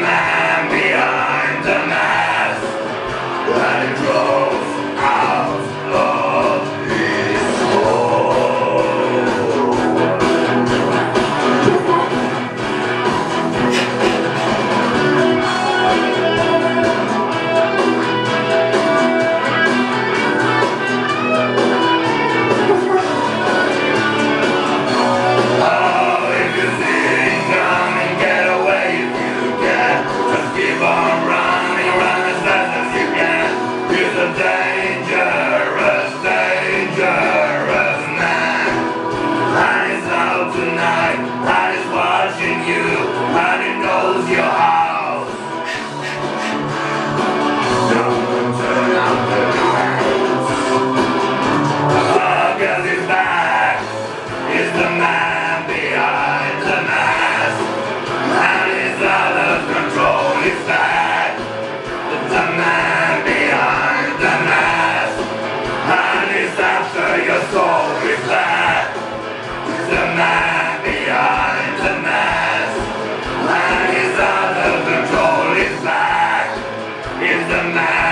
man behind the mask. It. the man.